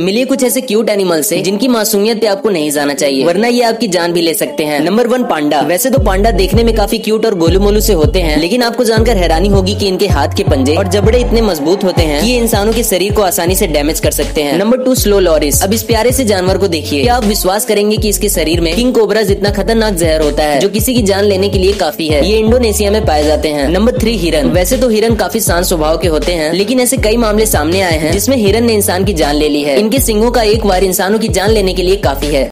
मिलिए कुछ ऐसे क्यूट एनिमल से जिनकी मासूमियत पे आपको नहीं जाना चाहिए। वरना ये आपकी जान भी ले सकते हैं। नंबर वन पांडा वैसे तो पांडा देखने में काफ़ी क्यूट और गोलू मोलू से होते हैं, लेकिन आपको जानकर हैरानी होगी कि इनके हाथ के पंजे और जबड़े इतने मज़बूत होते हैं कि ये इंसानों के शरीर को आसानी से डैमेज कर सकते हैं। नंबर टू स्लो लॉरिस अब इस प्यारे से जानवर को देखिए। क्या आप विश्वास करेंगे की इसके शरीर में किंग कोबरा जितना खतरनाक जहर होता है, जो किसी की जान लेने के लिए काफ़ी है, ये इंडोनेशिया में पाए जाते हैं। नंबर थ्री हिरन। वैसे तो हिरन काफ़ी शांत स्वभाव के होते हैं, लेकिन ऐसे कई मामले सामने आए हैं, जिसमें हिरन ने इंसान की जान ले ली है। इनके सिंगों का एक बार इंसानों की जान लेने के लिए काफ़ी है।